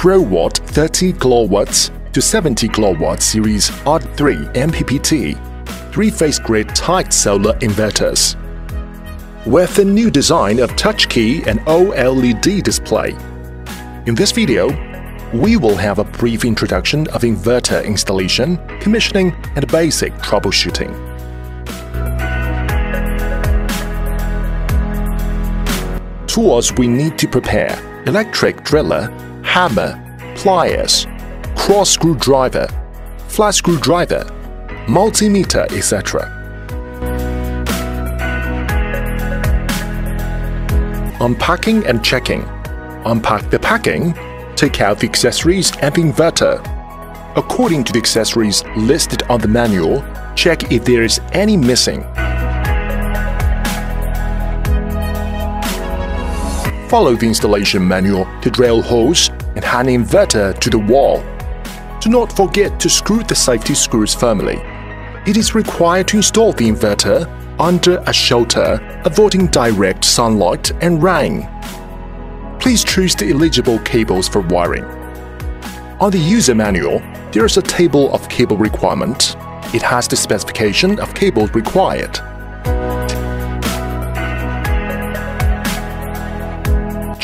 Growatt 30 kW to 70 kW series OD3 MPPT three-phase grid tied solar inverters. With the new design of touch key and OLED display. In this video, we will have a brief introduction of inverter installation, commissioning, and basic troubleshooting. Tools we need to prepare electric driller, hammer, pliers, cross screwdriver, flat screwdriver, multimeter, etc. Unpacking and checking. Unpack the packing, take out the accessories and the inverter. According to the accessories listed on the manual, check if there is any missing. Follow the installation manual to drill holes and hand the inverter to the wall. Do not forget to screw the safety screws firmly. It is required to install the inverter under a shelter, avoiding direct sunlight and rain. Please choose the eligible cables for wiring. On the user manual, there is a table of cable requirement. It has the specification of cables required.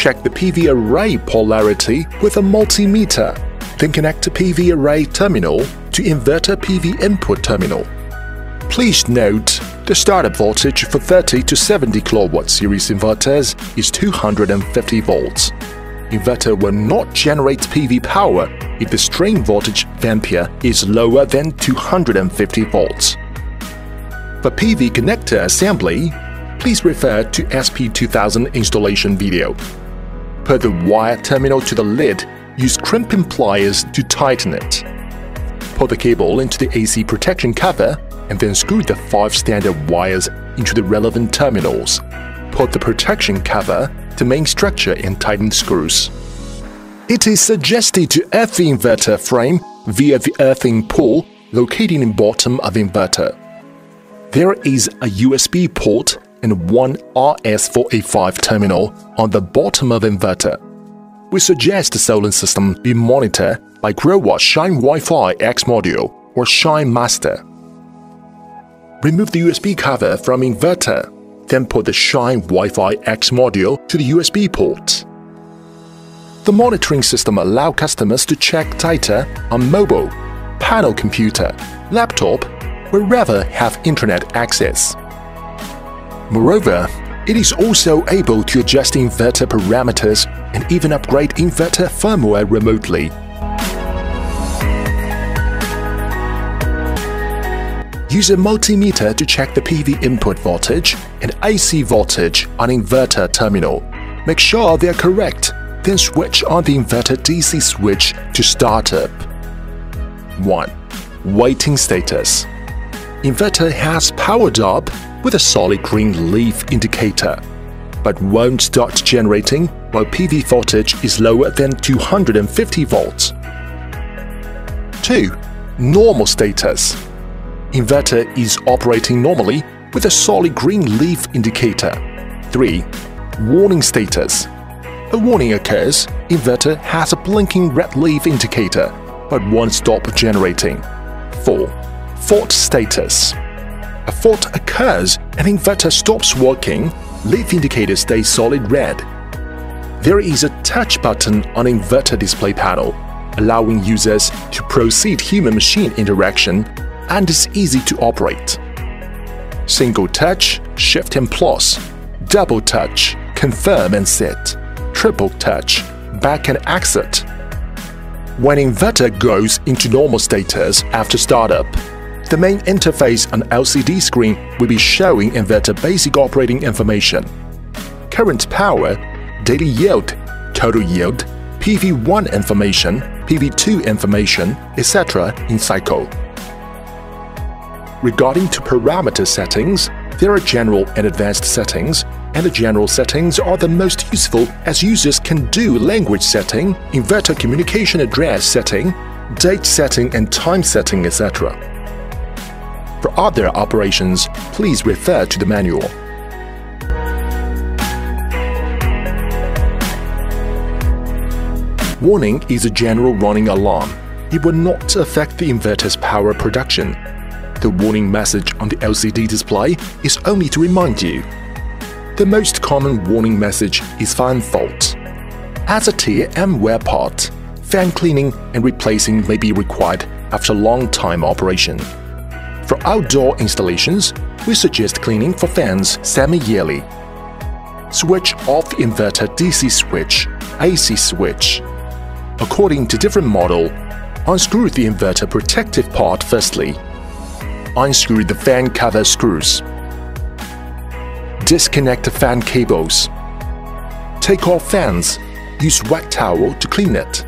Check the PV array polarity with a multimeter, then connect the PV array terminal to inverter PV input terminal. Please note, the startup voltage for 30 to 70 kW series inverters is 250 volts. Inverter will not generate PV power if the strain voltage ampere is lower than 250 volts. For PV connector assembly, please refer to SP2000 installation video. Put the wire terminal to the lid, use crimping pliers to tighten it. Put the cable into the AC protection cover and then screw the five standard wires into the relevant terminals. Put the protection cover to main structure and tighten screws. It is suggested to earth the inverter frame via the earthing pole located in bottom of inverter. There is a USB port and one RS485 terminal on the bottom of inverter. We suggest the solar system be monitored by Growatt Shine Wi-Fi X module or Shine Master. Remove the USB cover from inverter, then put the Shine Wi-Fi X module to the USB port. The monitoring system allows customers to check data on mobile, panel computer, laptop, wherever have internet access. Moreover, it is also able to adjust inverter parameters and even upgrade inverter firmware remotely. Use a multimeter to check the PV input voltage and AC voltage on inverter terminal. Make sure they are correct, then switch on the inverter DC switch to startup. 1. Waiting status Inverter has powered up with a solid green leaf indicator, but won't start generating while PV voltage is lower than 250 volts. 2. Normal status Inverter is operating normally with a solid green leaf indicator. 3. Warning status A warning occurs, inverter has a blinking red leaf indicator, but won't stop generating. 4. Fault status a fault occurs and inverter stops working, leaf indicator stays solid red. There is a touch button on inverter display panel, allowing users to proceed human-machine interaction and is easy to operate. Single touch, shift and plus, double touch, confirm and set, triple touch, back and exit. When inverter goes into normal status after startup, the main interface on LCD screen will be showing inverter basic operating information. Current power, daily yield, total yield, PV1 information, PV2 information, etc. in cycle. Regarding to parameter settings, there are general and advanced settings, and the general settings are the most useful as users can do language setting, inverter communication address setting, date setting and time setting, etc. Other operations, please refer to the manual. Warning is a general running alarm. It will not affect the inverter's power production. The warning message on the LCD display is only to remind you. The most common warning message is fan fault. As a tear and wear part, fan cleaning and replacing may be required after long time operation. For outdoor installations, we suggest cleaning for fans semi-yearly. Switch off inverter DC switch, AC switch. According to different model, unscrew the inverter protective part firstly. Unscrew the fan cover screws. Disconnect the fan cables. Take off fans. Use wet towel to clean it.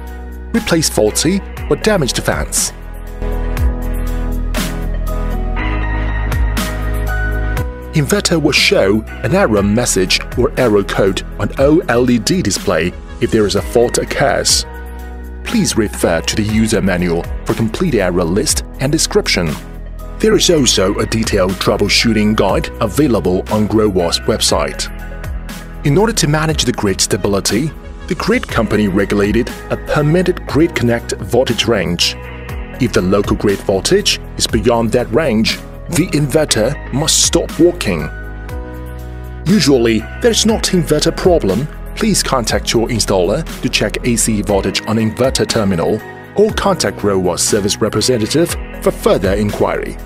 Replace faulty or damaged fans. Inverter will show an error message or error code on OLED display if there is a fault occurs. Please refer to the user manual for complete error list and description. There is also a detailed troubleshooting guide available on Growatt's website. In order to manage the grid stability, the grid company regulated a permitted grid connect voltage range. If the local grid voltage is beyond that range, the inverter must stop working. Usually, there is not inverter problem. Please contact your installer to check AC voltage on inverter terminal or contact Growatt service representative for further inquiry.